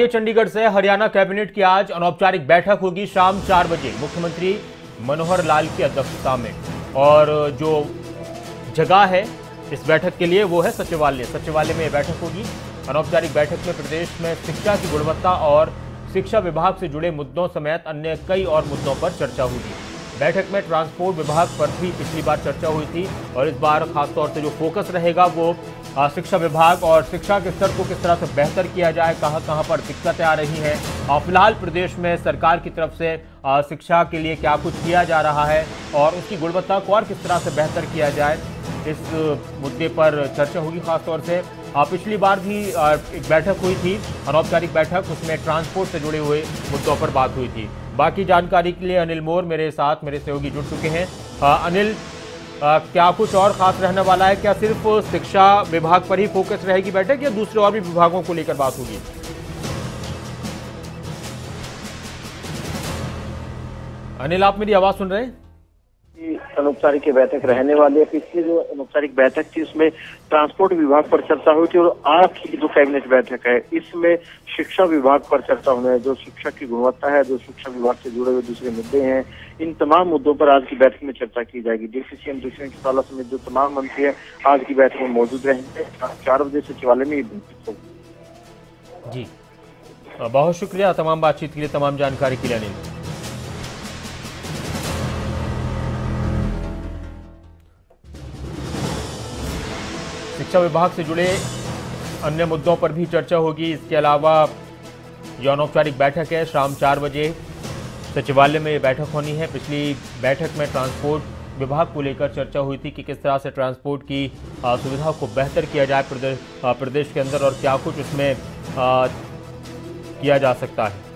चंडीगढ़ से हरियाणा कैबिनेट की आज अनौपचारिक बैठक होगी शाम चार बजे। मुख्यमंत्री मनोहर लाल की अध्यक्षता में। और जो जगह है इस बैठक के लिए वो है सचिवालय। सचिवालय में ये बैठक होगी। अनौपचारिक बैठक में प्रदेश में शिक्षा की गुणवत्ता और शिक्षा विभाग से जुड़े मुद्दों समेत अन्य कई और मुद्दों पर चर्चा होगी। बैठक में ट्रांसपोर्ट विभाग पर भी पिछली बार चर्चा हुई थी और इस बार खासतौर से जो फोकस रहेगा वो शिक्षा विभाग और शिक्षा के स्तर को किस तरह से बेहतर किया जाए कहाँ कहाँ पर दिक्कतें आ रही हैं? आ, फ़िलहाल प्रदेश में सरकार की तरफ़ से शिक्षा के लिए क्या कुछ किया जा रहा है और उसकी गुणवत्ता को और किस तरह से बेहतर किया जाए इस मुद्दे पर चर्चा होगी खासतौर से। पिछली बार भी एक बैठक हुई थी अनौपचारिक बैठक उसमें ट्रांसपोर्ट से जुड़े हुए मुद्दों पर बात हुई थी। बाकी जानकारी के लिए अनिल मोर मेरे साथ मेरे सहयोगी जुड़ चुके हैं। अनिल आ, क्या कुछ और खास रहने वाला है? क्या सिर्फ़ शिक्षा विभाग पर ही फोकस रहेगी बैठक या दूसरे और भी विभागों को लेकर बात होगी? अनिल आप मेरी आवाज़ सुन रहे हैं? अनौपचारिक बैठक रहने वाली है। पिछली जो अनौपचारिक बैठक थी, उसमें ट्रांसपोर्ट विभाग पर चर्चा हुई थी और आज की जो कैबिनेट बैठक है, इसमें शिक्षा विभाग पर चर्चा होने है। जो शिक्षा की गुणवत्ता है, जो शिक्षा विभाग से जुड़े हुए दूसरे मुद्दे हैं, इन तमाम मुद्दों पर आज की बैठक में चर्चा की जाएगी। डीसीसीएम दूसरे साल समेत जो तमाम मंत्री है, आज की बैठक में मौजूद रहेंगे। चार बजे सचिवालय में ये बैठक होगी। जी। बहुत शुक्रिया तमाम बातचीत के लिए, तमाम जानकारी के लिए अनिल। शिक्षा विभाग से जुड़े अन्य मुद्दों पर भी चर्चा होगी। इसके अलावा यह अनौपचारिक बैठक है, शाम चार बजे सचिवालय में ये बैठक होनी है। पिछली बैठक में ट्रांसपोर्ट विभाग को लेकर चर्चा हुई थी कि किस तरह से ट्रांसपोर्ट की सुविधा को बेहतर किया जाए प्रदेश के अंदर और क्या कुछ उसमें किया जा सकता है।